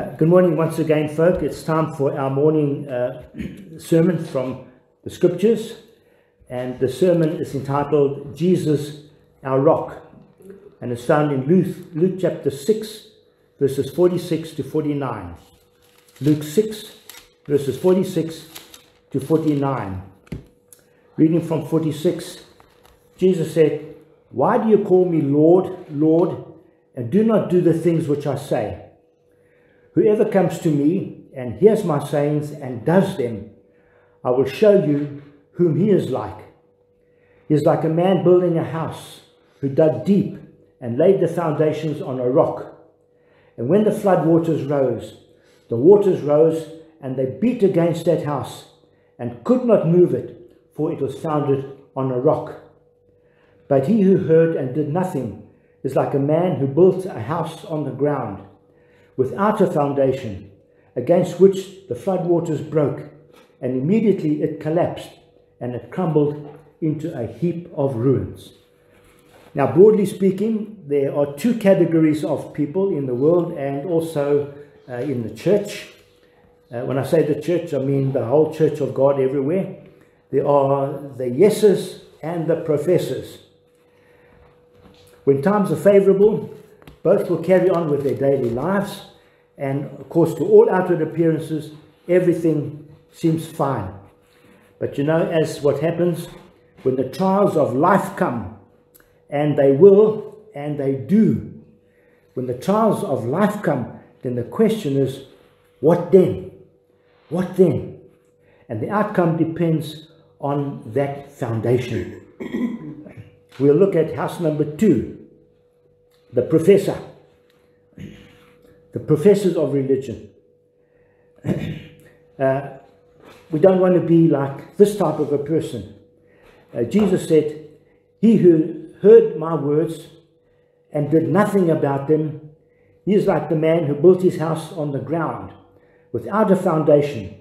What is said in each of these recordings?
Uh, good morning once again, folk. It's time for our morning uh, sermon from the scriptures. And the sermon is entitled Jesus, our Rock. And it's found in Luke, Luke chapter 6, verses 46 to 49. Luke 6, verses 46 to 49. Reading from 46, Jesus said, Why do you call me Lord, Lord, and do not do the things which I say? Whoever comes to me and hears my sayings and does them, I will show you whom he is like. He is like a man building a house who dug deep and laid the foundations on a rock. And when the flood waters rose, the waters rose and they beat against that house and could not move it, for it was founded on a rock. But he who heard and did nothing is like a man who built a house on the ground without a foundation, against which the floodwaters broke, and immediately it collapsed and it crumbled into a heap of ruins. Now, broadly speaking, there are two categories of people in the world and also uh, in the church. Uh, when I say the church, I mean the whole church of God everywhere. There are the yeses and the professors. When times are favorable, both will carry on with their daily lives and of course, to all outward appearances, everything seems fine. But you know, as what happens when the trials of life come, and they will, and they do, when the trials of life come, then the question is, what then? What then? And the outcome depends on that foundation. we'll look at house number two, the professor the professors of religion. uh, we don't want to be like this type of a person. Uh, Jesus said, He who heard my words and did nothing about them, he is like the man who built his house on the ground without a foundation.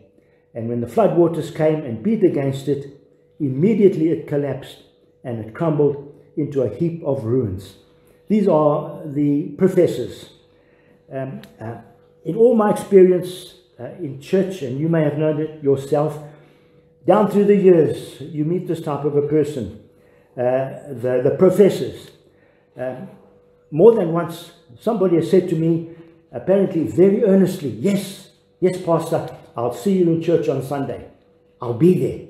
And when the floodwaters came and beat against it, immediately it collapsed and it crumbled into a heap of ruins. These are the professors um, uh, in all my experience uh, in church, and you may have known it yourself, down through the years, you meet this type of a person, uh, the, the professors. Uh, more than once, somebody has said to me, apparently very earnestly, Yes, yes, Pastor, I'll see you in church on Sunday. I'll be there.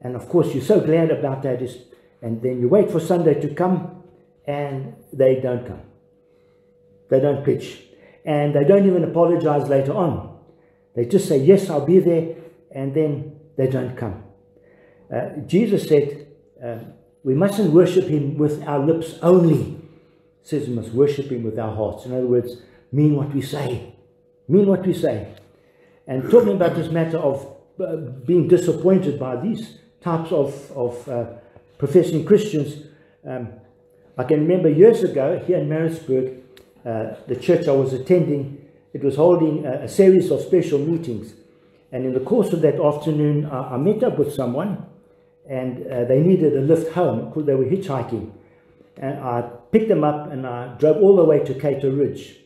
And of course, you're so glad about that. Is, and then you wait for Sunday to come, and they don't come. They don't pitch and they don't even apologize later on. They just say, Yes, I'll be there, and then they don't come. Uh, Jesus said, um, We mustn't worship Him with our lips only. He says we must worship Him with our hearts. In other words, mean what we say. Mean what we say. And talking about this matter of uh, being disappointed by these types of, of uh, professing Christians, um, I can remember years ago here in Maritzburg, uh, the church I was attending, it was holding a, a, series of special meetings. And in the course of that afternoon, I, I met up with someone and uh, they needed a lift home because they were hitchhiking. And I picked them up and I drove all the way to Cato Ridge.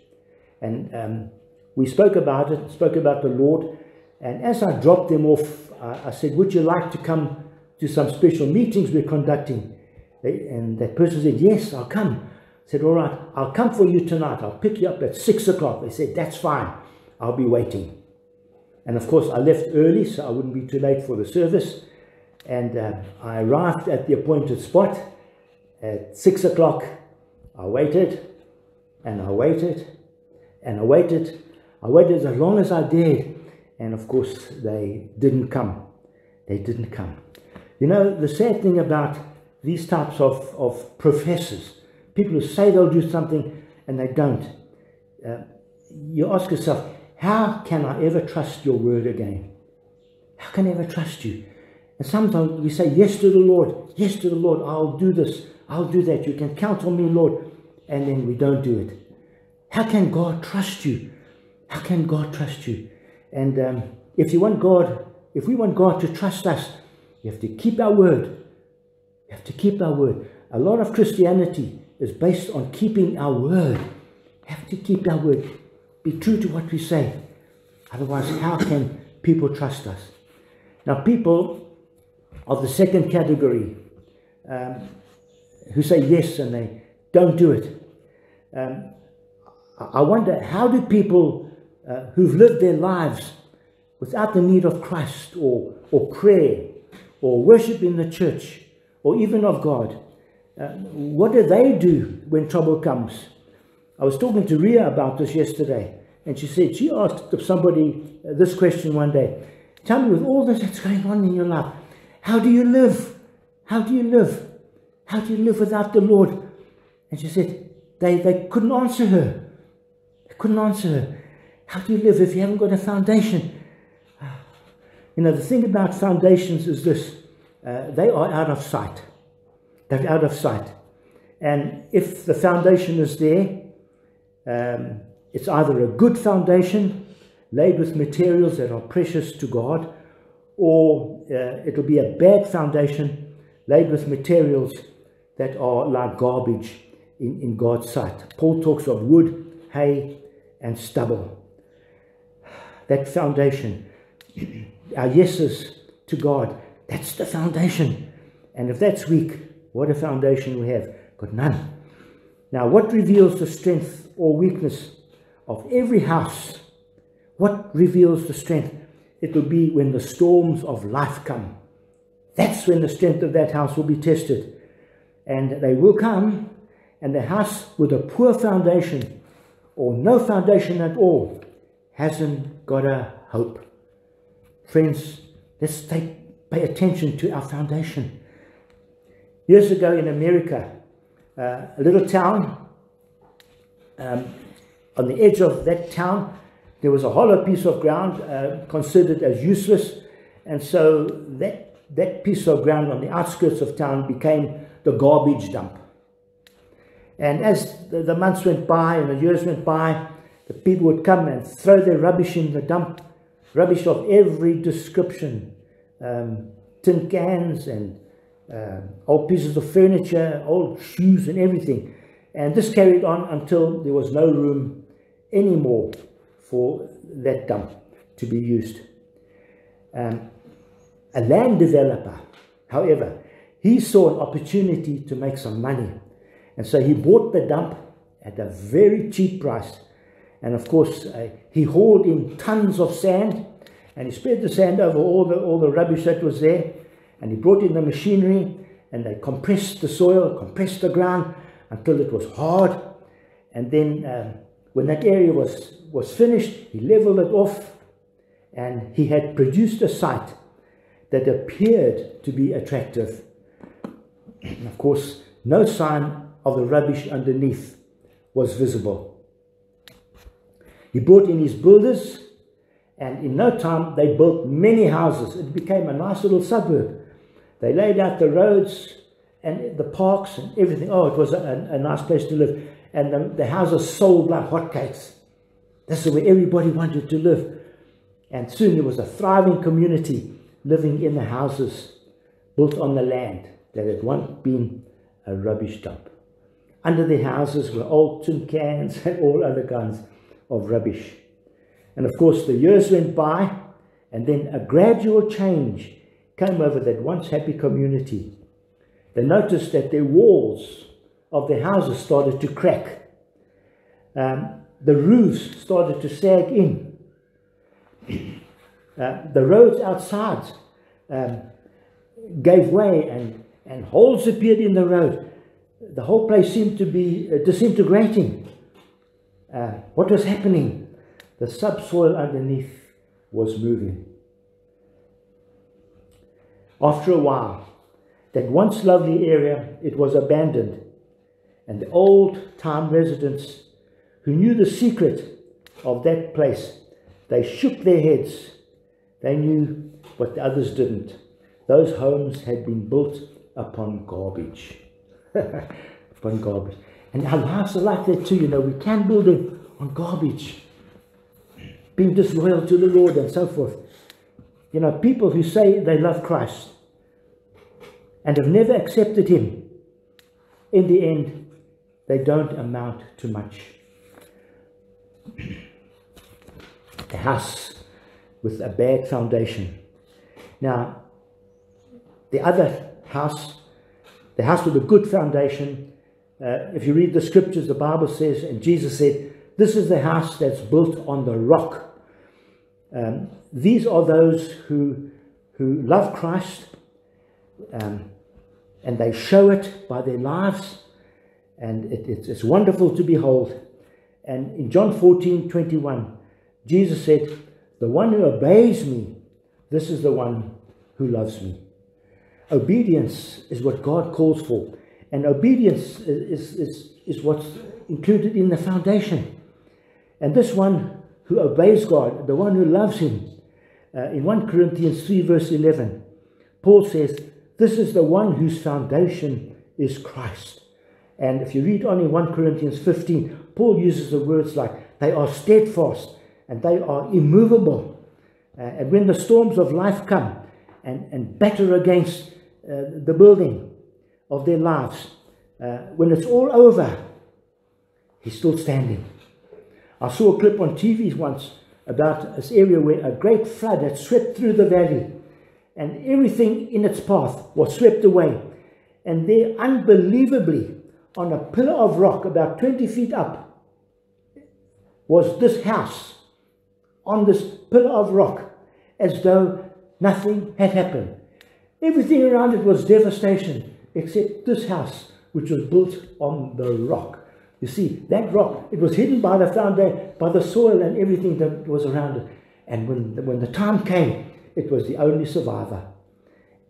And um, we spoke about it, spoke about the Lord. And as I dropped them off, I, I said, Would you like to come to some special meetings we're conducting? And that person said, Yes, I'll come said, all right, I'll come for you tonight. I'll pick you up at six o'clock. They said, that's fine. I'll be waiting. And of course, I left early so I wouldn't be too late for the service. And uh, I arrived at the appointed spot at six o'clock. I waited and I waited and I waited. I waited as long as I dared. And of course, they didn't come. They didn't come. You know, the sad thing about these types of, of professors, people who say they'll do something and they don't. Uh, you ask yourself, how can I ever trust your word again? How can I ever trust you? And sometimes we say yes to the Lord, yes to the Lord, I'll do this, I'll do that. You can count on me, Lord. And then we don't do it. How can God trust you? How can God trust you? And um, if you want God, if we want God to trust us, you have to keep our word. You have to keep our word. A lot of Christianity is based on keeping our word. Have to keep our word. be true to what we say. Otherwise, how can people trust us? Now, people of the second category um, who say yes and they don't do it. Um, I wonder how do people uh, who've lived their lives without the need of Christ or, or prayer or worship in the church or even of God, uh, what do they do when trouble comes? I was talking to Ria about this yesterday, and she said she asked somebody this question one day Tell me, with all this that's going on in your life, how do you live? How do you live? How do you live without the Lord? And she said, they, they couldn't answer her. They couldn't answer her. How do you live if you haven't got a foundation? You know, the thing about foundations is this uh, they are out of sight. They're out of sight. And if the foundation is there, um, it's either a good foundation laid with materials that are precious to God, or uh, it'll be a bad foundation laid with materials that are like garbage in, in God's sight. Paul talks of wood, hay, and stubble. That foundation, our yeses to God, that's the foundation. And if that's weak, what a foundation we have. Got none. Now, what reveals the strength or weakness of every house? What reveals the strength? It will be when the storms of life come. That's when the strength of that house will be tested. And they will come, and the house with a poor foundation or no foundation at all hasn't got a hope. Friends, let's take, pay attention to our foundation. Years ago in America, uh, a little town, um, on the edge of that town, there was a hollow piece of ground uh, considered as useless, and so that, that piece of ground on the outskirts of town became the garbage dump. And as the, the months went by and the years went by, the people would come and throw their rubbish in the dump, rubbish of every description, um, tin cans and uh, old pieces of furniture, old shoes and everything. And this carried on until there was no room anymore for that dump to be used. Um, a land developer, however, he saw an opportunity to make some money. And so he bought the dump at a very cheap price. And of course, uh, he hauled in tons of sand and he spread the sand over all the, all the rubbish that was there. And he brought in the machinery and they compressed the soil, compressed the ground until it was hard. And then um, when that area was, was finished, he leveled it off and he had produced a site that appeared to be attractive. And of course, no sign of the rubbish underneath was visible. He brought in his builders, and in no time they built many houses. It became a nice little suburb. They laid out the roads and the parks and everything. Oh, it was a, a nice place to live and the, the houses sold like hotcakes. This is where everybody wanted to live. And soon there was a thriving community living in the houses built on the land that had once been a rubbish dump. Under the houses were old tin cans and all other kinds of rubbish. And of course, the years went by, and then a gradual change came over that once happy community. They noticed that their walls of their houses started to crack. Um, the roofs started to sag in. uh, the roads outside um, gave way and, and holes appeared in the road. The whole place seemed to be uh, disintegrating. Uh, what was happening? The subsoil underneath was moving. After a while, that once lovely area, it was abandoned and the old time residents who knew the secret of that place, they shook their heads. They knew what the others didn't. Those homes had been built upon garbage. upon garbage. And our lives are like that too, you know. We can build it on garbage. Being disloyal to the Lord and so forth. You know, people who say they love Christ and have never accepted Him, in the end, they don't amount to much. a house with a bad foundation. Now, the other house, the house with a good foundation, uh, if you read the scriptures, the Bible says, and Jesus said, This is the house that's built on the rock. Um, these are those who, who love Christ um, and they show it by their lives, and it, it's, it's wonderful to behold. And in John 14 21, Jesus said, The one who obeys me, this is the one who loves me. Obedience is what God calls for. And obedience is, is, is what's included in the foundation. And this one who obeys God, the one who loves Him, uh, in 1 Corinthians 3, verse 11, Paul says, This is the one whose foundation is Christ. And if you read on in 1 Corinthians 15, Paul uses the words like, They are steadfast and they are immovable. Uh, and when the storms of life come and, and batter against uh, the building of their lives, uh, when it's all over, he's still standing. I saw a clip on TV once about this area where a great flood had swept through the valley and everything in its path was swept away. And there, unbelievably, on a pillar of rock about 20 feet up, was this house on this pillar of rock as though nothing had happened. Everything around it was devastation, except this house, which was built on the rock. You see, that rock, it was hidden by the foundation, by the soil and everything that was around it. And when, when the time came, it was the only survivor.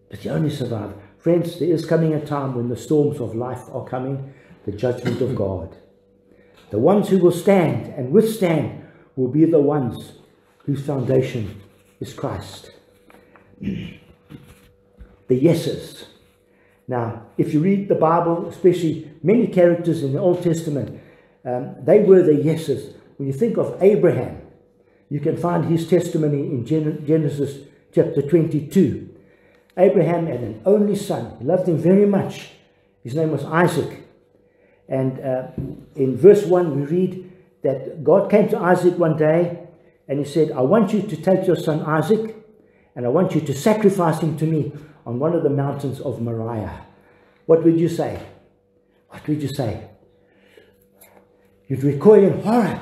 But the only survivor. Friends, there is coming a time when the storms of life are coming, the judgment of God. The ones who will stand and withstand will be the ones whose foundation is Christ. the yeses. Now, if you read the Bible, especially many characters in the Old Testament, um, they were the yeses. When you think of Abraham, you can find his testimony in Gen Genesis chapter 22. Abraham had an only son. He loved him very much. His name was Isaac. And uh, in verse 1, we read that God came to Isaac one day and he said, I want you to take your son Isaac and I want you to sacrifice him to me on one of the mountains of Moriah. What would you say? What would you say? You'd recoil in horror.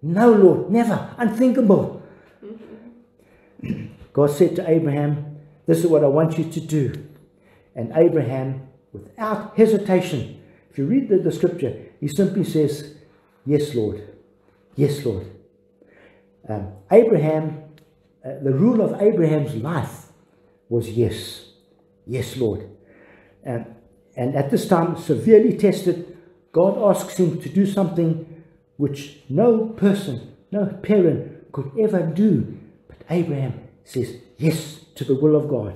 No, Lord, never. Unthinkable. God said to Abraham, This is what I want you to do. And Abraham, without hesitation, if you read the, the scripture, he simply says, Yes, Lord. Yes, Lord. Um, Abraham, uh, the rule of Abraham's life was yes. Yes, Lord. Um, and at this time, severely tested, God asks him to do something which no person, no parent could ever do. But Abraham says yes to the will of God.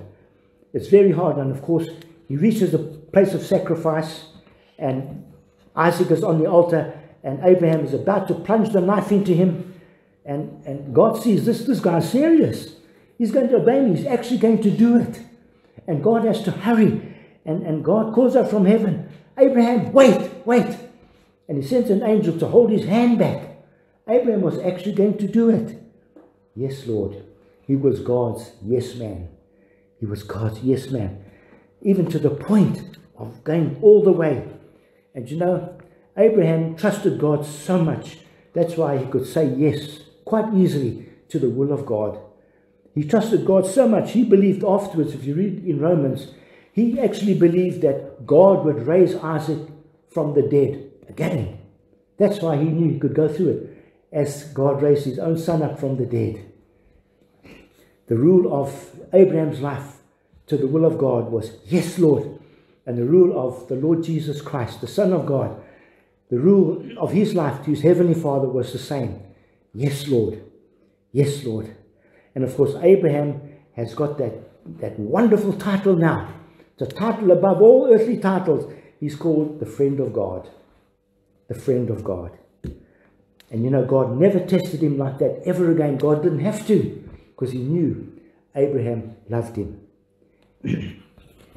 It's very hard, and of course, he reaches the place of sacrifice, and Isaac is on the altar, and Abraham is about to plunge the knife into him. And, and God sees this, this guy's serious. He's going to obey me. He's actually going to do it. And God has to hurry. And, and God calls out from heaven, Abraham, wait, wait. And he sends an angel to hold his hand back. Abraham was actually going to do it. Yes, Lord. He was God's yes man. He was God's yes man. Even to the point of going all the way. And you know, Abraham trusted God so much. That's why he could say yes quite easily to the will of God. He trusted God so much, he believed afterwards, if you read in Romans, he actually believed that God would raise Isaac from the dead again. That's why he knew he could go through it, as God raised his own son up from the dead. The rule of Abraham's life to the will of God was, Yes, Lord. And the rule of the Lord Jesus Christ, the Son of God, the rule of his life to his heavenly Father was the same. Yes, Lord. Yes, Lord. And of course, Abraham has got that, that wonderful title now. The title above all earthly titles. He's called the friend of God. The friend of God. And you know, God never tested him like that ever again. God didn't have to because he knew Abraham loved him. and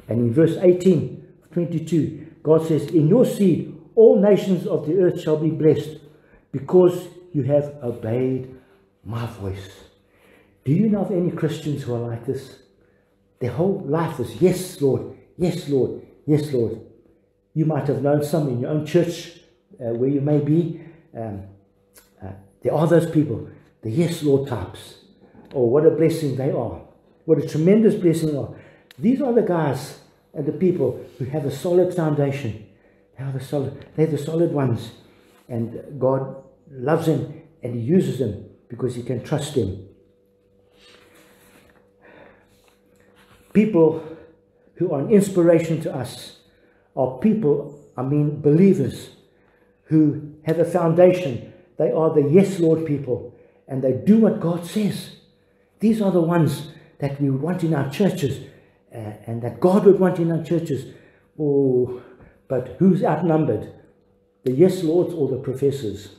in verse 18, 22, God says, In your seed, all nations of the earth shall be blessed because you have obeyed my voice. Do you know of any Christians who are like this? Their whole life is, yes, Lord, yes, Lord, yes, Lord. You might have known some in your own church uh, where you may be. Um, uh, there are those people, the yes, Lord types. Oh, what a blessing they are. What a tremendous blessing they are. These are the guys and the people who have a solid foundation. They are the solid, they're the solid ones. And God loves them and He uses them because He can trust them. People who are an inspiration to us are people, I mean believers, who have a foundation. They are the yes, Lord people, and they do what God says. These are the ones that we want in our churches uh, and that God would want in our churches. Oh, but who's outnumbered? The yes lords or the professors?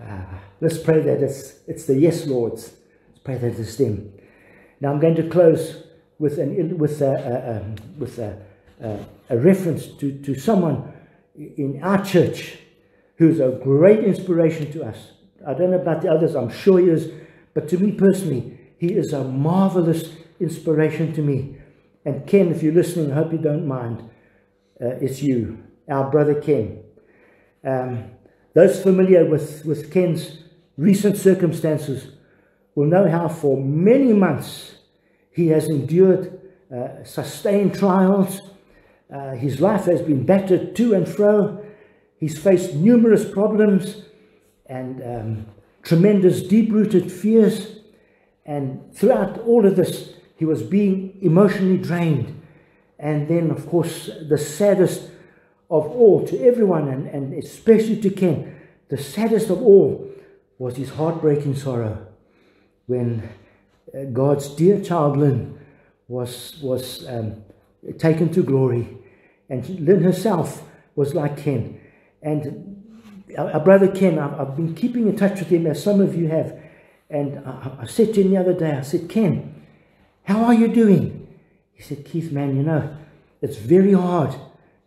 Uh, let's pray that it's, it's the yes lords. Let's pray that it's them. Now I'm going to close with, an, with, a, a, with a, a, reference to, to someone in our church who's a great inspiration to us. I don't know about the others, I'm sure he is, but to me personally, he is a marvelous inspiration to me. And Ken, if you're listening, I hope you don't mind. Uh, it's you, our brother Ken. Um, those familiar with, with Ken's recent circumstances will know how for many months he has endured uh, sustained trials. Uh, his life has been battered to and fro. He's faced numerous problems and um, tremendous deep rooted fears. And throughout all of this, he was being emotionally drained. And then, of course, the saddest of all to everyone, and, and especially to Ken, the saddest of all was his heartbreaking sorrow when God's dear child Lynn was, was um, taken to glory. And Lynn herself was like Ken. And our, our brother Ken, I've, I've, been keeping in touch with him, as some of you have. And I, I said to him the other day, I said, Ken, how are you doing? He said, Keith, man, you know, it's very hard.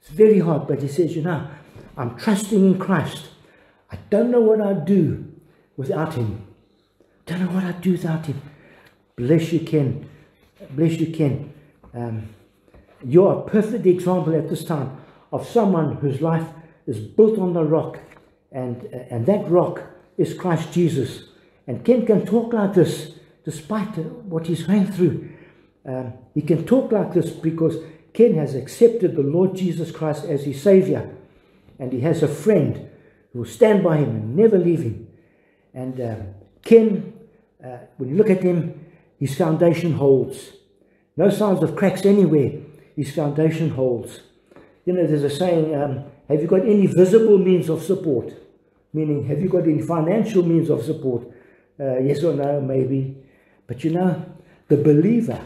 It's very hard. But he says, you know, I'm trusting in Christ. I don't know what I'd do without him. Don't know what I'd do without him. Bless you, Ken. Bless you, Ken. Um, you're a perfect example at this time of someone whose life is built on the rock. And, and that rock is Christ Jesus. And Ken can talk like this despite what he's going through. Um, he can talk like this because Ken has accepted the Lord Jesus Christ as his Savior. And he has a friend who will stand by him and never leave him. And um, Ken, uh, when you look at him, his foundation holds. No signs of cracks anywhere. His foundation holds. You know, there's a saying, um, have you got any visible means of support? Meaning, have you got any financial means of support? Uh, yes or no, maybe. But you know, the believer,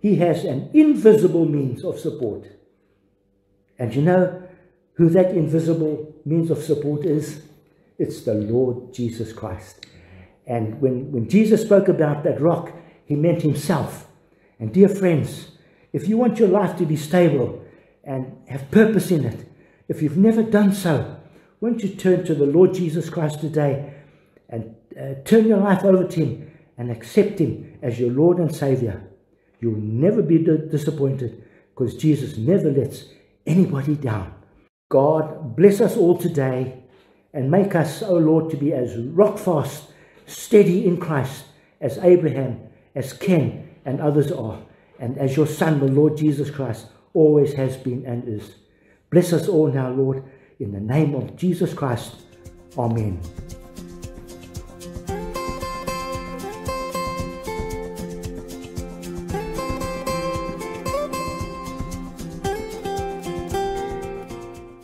he has an invisible means of support. And you know who that invisible means of support is? It's the Lord Jesus Christ. And when, when Jesus spoke about that rock, he meant himself. And dear friends, if you want your life to be stable and have purpose in it, if you've never done so, won't you turn to the Lord Jesus Christ today and uh, turn your life over to him and accept him as your Lord and Savior. You'll never be disappointed because Jesus never lets anybody down. God bless us all today and make us, O oh Lord, to be as rock fast, steady in Christ as Abraham, as Ken and others are, and as your Son, the Lord Jesus Christ, always has been and is. Bless us all now, Lord, in the name of Jesus Christ. Amen.